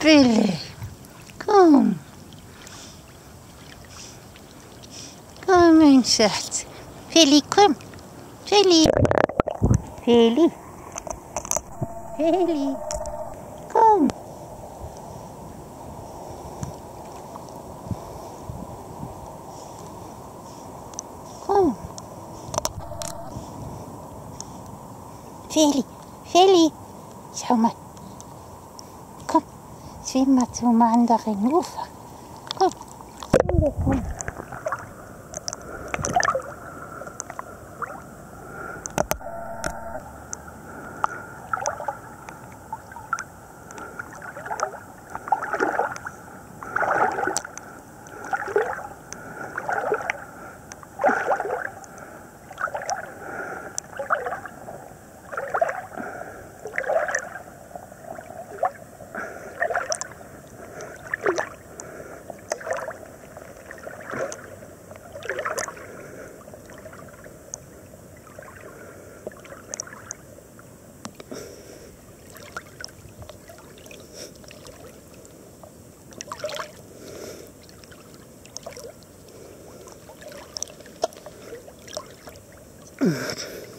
Feli, kom. Kom mijn schat. Feli, kom. Feli. Feli. Feli. Kom. Kom. Feli. Feli. Schau mal. jetzt schwimmen wir zum anderen Ufer. Komm, komm, komm. that.